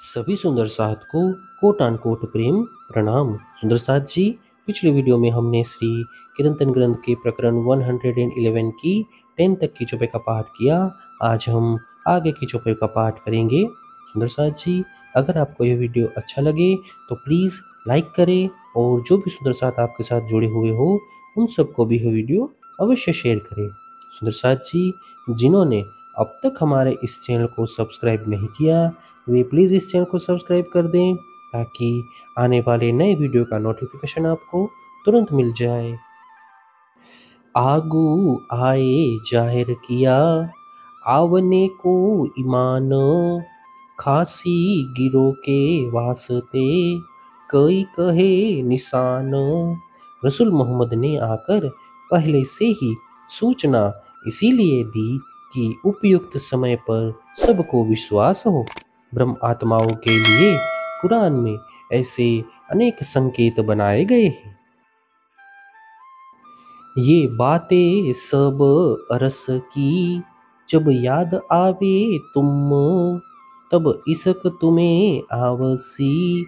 सभी सुंदर साथ को कोटान कोट प्रेम प्रणाम। सुंदर साथ जी, पिछले वीडियो में हमने श्री किरंतन ग्रंथ के प्रकरण 111 की टेन तक की चौपे का पाठ किया। आज हम आगे की चौपे का पाठ करेंगे। सुंदर साथ जी, अगर आपको यह वीडियो अच्छा लगे तो प्लीज़ लाइक करें और जो भी सुंदर साथ आपके साथ जुड़े हुए हो, उन सबको भी यह वीडियो अवश्य शेयर करें। सुंदर साथ जी, जिन्होंने अब तक हमारे इस चैनल को सब्सक्राइब नहीं किया वे प्लीज़ इस चैनल को सब्सक्राइब कर दें ताकि आने वाले नए वीडियो का नोटिफिकेशन आपको तुरंत मिल जाए। आगू आए ज़ाहिर किया, आवने को ईमान, खासी गिरो के वास्ते कई कहे निशान। रसूल मोहम्मद ने आकर पहले से ही सूचना इसीलिए दी कि उपयुक्त समय पर सबको विश्वास हो। ब्रह्म आत्माओं के लिए कुरान में ऐसे अनेक संकेत बनाए गए हैं। ये बातें सब अरस की, जब याद आवे तुम, तब इसक तुम्हें आवसी।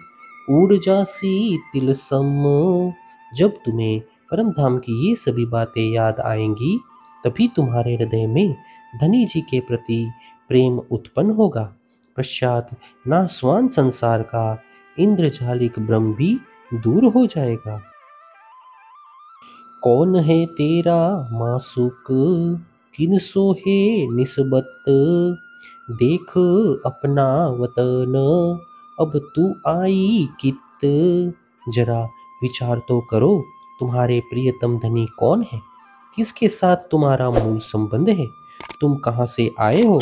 उड़ जासी तिलसम, जब तुम्हें परम धाम की ये सभी बातें याद आएँगी, तभी तुम्हारे हृदय में धनी जी के प्रति प्रेम उत्पन्न होगा। पश्चात नास्वान संसार का इंद्रजालिक भ्रम भी दूर हो जाएगा। कौन है तेरा मासुक? किन सो है निस्बत? देख अपना वतन। अब तू आई कित? जरा विचार तो करो, तुम्हारे प्रियतम धनी कौन है? किसके साथ तुम्हारा मूल संबंध है? तुम कहाँ से आए हो?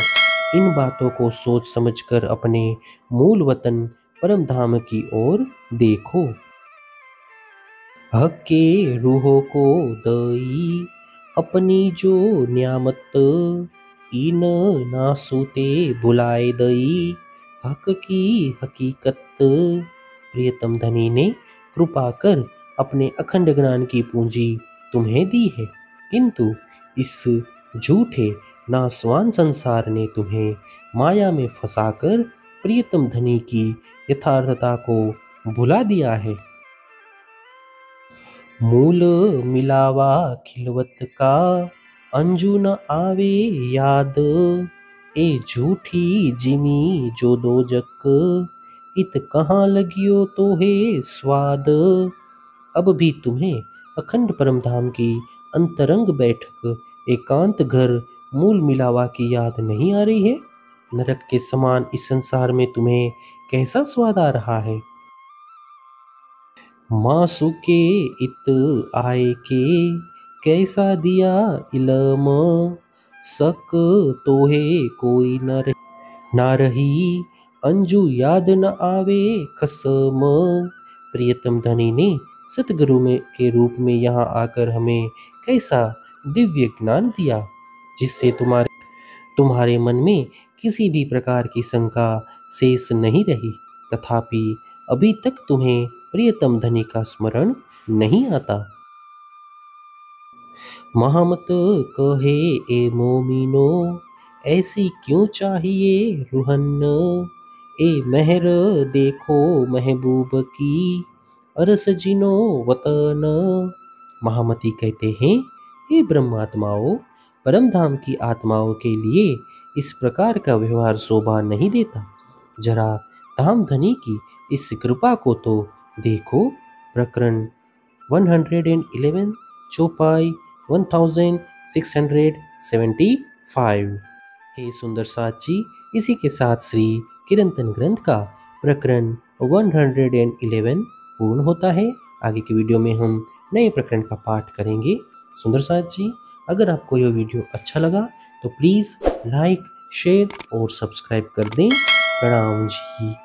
इन बातों को सोच समझकर अपने मूल वतन परम धाम की ओर देखो। हक रूहों को दई अपनी जो न्यामत, इन नासूते बुलाए दई। हक की हकीकत, प्रियतम धनी ने कृपा कर अपने अखंड ज्ञान की पूंजी तुम्हें दी है। किंतु इस झूठे नासवान संसार ने तुम्हें माया में फंसाकर प्रियतम धनी की यथार्थता को भुला दिया है। मूल मिलावा खिलवत का अंजू न आवे याद, ए झूठी जिमी जो दो जक इत कहाँ लगियो तो है स्वाद। अब भी तुम्हें अखंड परम धाम की अंतरंग बैठक, एकांत घर मूल मिलावा की याद नहीं आ रही है? नरक के समान इस संसार में तुम्हें कैसा स्वाद आ रहा है? मासु के इत आए के कैसा दिया इलम? सक तो है कोई न रही, ना रही, अंजू याद न आवे कसम। प्रियतम धनी ने सतगुरु में के रूप में यहाँ आकर हमें कैसा दिव्य ज्ञान दिया? जिससे तुम्हारे तुम्हारे मन में किसी भी प्रकार की शंका शेष नहीं रही। तथापि अभी तक तुम्हें प्रियतम धनी का स्मरण नहीं आता। महामत कहे, ए मोमिनो, ऐसी क्यों चाहिए रुहन? ए मेहर देखो महबूब की, अरस जिनो वतन। महामती कहते हैं, हे ब्रह्मात्माओं परम धाम की आत्माओं के लिए इस प्रकार का व्यवहार शोभा नहीं देता। जरा धाम धनी की इस कृपा को तो देखो। प्रकरण 111 चौपाई 1675 हे सुंदर साथ जी इसी के साथ श्री किरंतन ग्रंथ का प्रकरण 111 पूर्ण होता है। आगे की वीडियो में हम नए प्रकरण का पाठ करेंगे। सुंदर साथ जी अगर आपको यह वीडियो अच्छा लगा तो प्लीज़ लाइक, शेयर और सब्सक्राइब कर दें। प्रणाम जी।